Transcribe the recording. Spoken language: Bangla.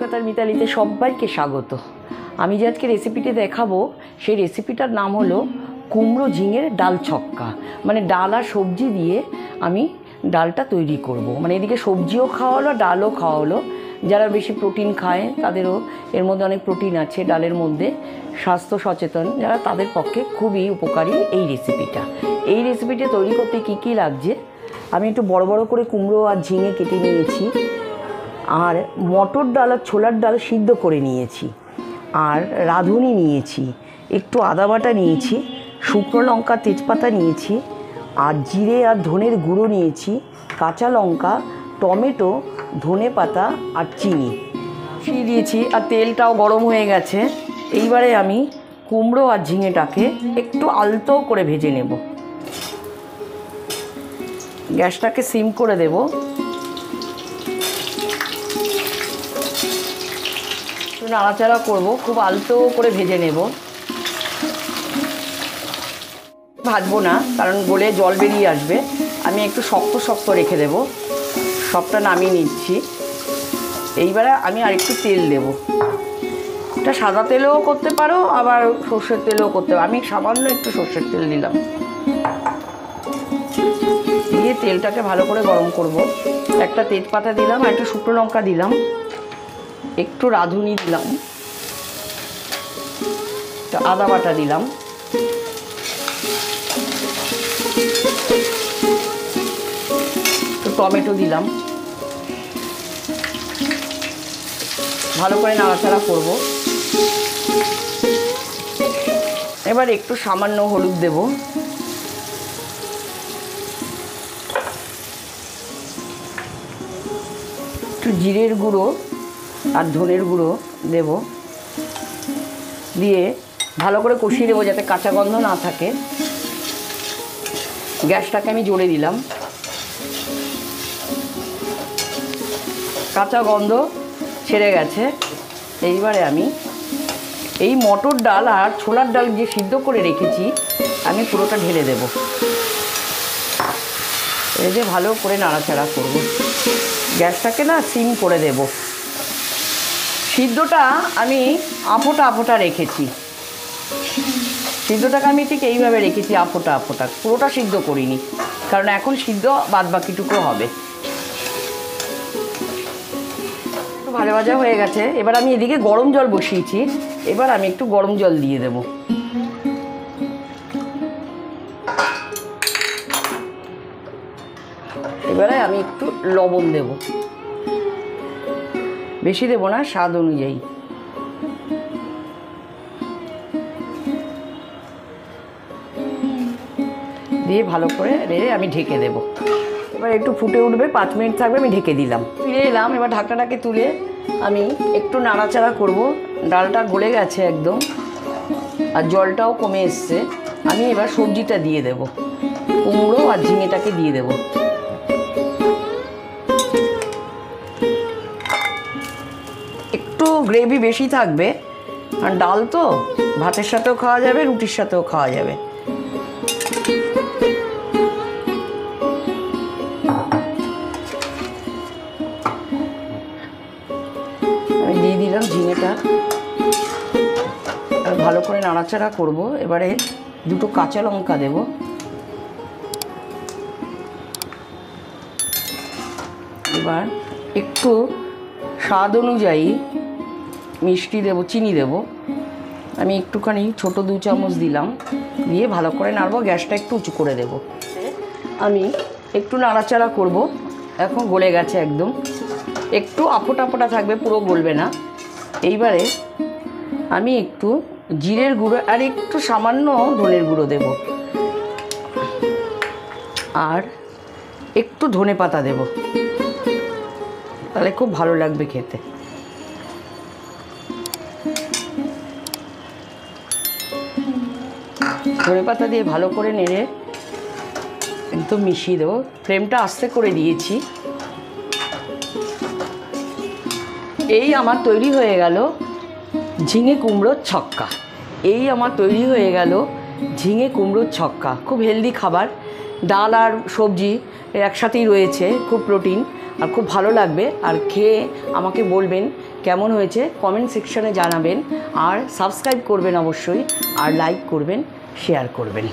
রান্নার মিতালিতে সবাইকে স্বাগত। আমি যে আজকে রেসিপিটি দেখাবো, সেই রেসিপিটার নাম হলো কুমড়ো ঝিঙের ডাল ছক্কা। মানে ডাল আর সবজি দিয়ে আমি ডালটা তৈরি করব। মানে এদিকে সবজিও খাওয়া হলো, ডালও খাওয়া হলো। যারা বেশি প্রোটিন খায়, তাদেরও এর মধ্যে অনেক প্রোটিন আছে ডালের মধ্যে। স্বাস্থ্য সচেতন, যারা তাদের পক্ষে খুবই উপকারী এই রেসিপিটা এই রেসিপিটা তৈরি করতে কী কী লাগছে? আমি একটু বড় বড় করে কুমড়ো আর ঝিঙে কেটে নিয়েছি। আর মটর ডাল আর ছোলার ডাল সিদ্ধ করে নিয়েছি। আর রাঁধুনি নিয়েছি, একটু আদা বাটা নিয়েছি, শুকনো লঙ্কা, তেজপাতা নিয়েছি, আর জিরে আর ধনের গুঁড়ো নিয়েছি, কাঁচা লঙ্কা, টমেটো, ধনে পাতা আর চিনি। মিশিয়ে দিয়েছি আর তেলটাও গরম হয়ে গেছে। এইবারে আমি কুমড়ো আর ঝিঙেটাকে একটু আলতো করে ভেজে নেব। গ্যাসটাকে সিম করে দেবো। একটু নাড়াচাড়া করব, খুব আলতো করে ভেজে নেব। ভাজবো না, কারণ গলে জল বেরিয়ে আসবে। আমি একটু শক্ত শক্ত রেখে দেব। সবটা নামিয়ে নিচ্ছি। এইবারে আমি আরেকটু তেল দেব। এটা সাদা তেলেও করতে পারো, আবার সর্ষের তেলেও করতে পারো। আমি সামান্য একটু সর্ষের তেল দিলাম। দিয়ে তেলটাকে ভালো করে গরম করব। একটা তেজপাতা দিলাম আর একটা শুকনো লঙ্কা দিলাম। একটু রাঁধুনি দিলাম। একটু আদা বাটা দিলাম। একটু টমেটো দিলাম। ভালো করে নাড়াচাড়া করব। এবার একটু সামান্য হলুদ দেব। একটু জিরের গুঁড়ো আর ধনের গুঁড়ো দেব। দিয়ে ভালো করে কষিয়ে দেবো যাতে কাঁচা গন্ধ না থাকে। গ্যাসটাকে আমি জোরে দিলাম। কাঁচা গন্ধ ছেড়ে গেছে। এইবারে আমি এই মটর ডাল আর ছোলার ডাল যে সিদ্ধ করে রেখেছি, আমি পুরোটা ঢেলে দেব। এই যে ভালো করে নাড়াচাড়া করব। গ্যাসটাকে না সিম করে দেবো। সিদ্ধটা আমি আফোটা আফোটা রেখেছি। সিদ্ধটাকে আমি ঠিক এইভাবে রেখেছি আফোটা আফোটা। পুরোটা সিদ্ধ করিনি, কারণ এখন সিদ্ধ বাদ বাকিটুকু হবে। একটু ভাজা ভাজা হয়ে গেছে। এবার আমি এদিকে গরম জল বসিয়েছি। এবার আমি একটু গরম জল দিয়ে দেব। এবারে আমি একটু লবণ দেবো। বেশি দেবো না, স্বাদ অনুযায়ী। দিয়ে ভালো করে রেড়ে আমি ঢেকে দেবো। এবার একটু ফুটে উঠবে, পাঁচ মিনিট থাকবে, আমি ঢেকে দিলাম। ফিরে এলাম, এবার ঢাকনাটাকে তুলে আমি একটু নাড়াচাড়া করব। ডালটা গলে গেছে একদম, আর জলটাও কমে এসছে। আমি এবার সবজিটা দিয়ে দেব, কুমড়ো আর ঝিঙেটাকে দিয়ে দেবো। একটু গ্রেভি বেশি থাকবে। আর ডাল তো, ভাতের সাথেও খাওয়া যাবে, রুটির সাথেও খাওয়া যাবে। আমি দিয়ে দিলাম ঝিঙেটা ভালো করে নাড়াচাড়া করব। এবারে দুটো কাঁচা লঙ্কা দেব। এবার একটু স্বাদ অনুযায়ী মিষ্টি দেবো, চিনি দেব। আমি একটুখানি ছোট দু চামচ দিলাম। দিয়ে ভালো করে নাড়বো, গ্যাসটা একটু উঁচু করে দেব। আমি একটু নাড়াচাড়া করব। এখন গলে গেছে একদম। একটু আপটা আপটা থাকবে, পুরো গলবে না। এইবারে আমি একটু জিরের গুঁড়ো আর একটু সামান্য ধনের গুঁড়ো দেব। আর একটু ধনে পাতা দেবো। তাহলে খুব ভালো লাগবে খেতে। ধনে পাতা দিয়ে ভালো করে নেড়ে একদম মিশিয়ে দেবো। ফ্লেমটা আস্তে করে দিয়েছি। এই আমার তৈরি হয়ে গেল ঝিঙে কুমড়োর ছক্কা। এই আমার তৈরি হয়ে গেল ঝিঙে কুমড়োর ছক্কা। খুব হেলদি খাবার। ডাল আর সবজি একসাথেই রয়েছে, খুব প্রোটিন আর খুব ভালো লাগবে। আর খেয়ে আমাকে বলবেন কেমন হয়েছে কমেন্ট সেকশনে জানাবেন। আর সাবস্ক্রাইব করবেন অবশ্যই আর লাইক করবেন। শেয়ার করবেন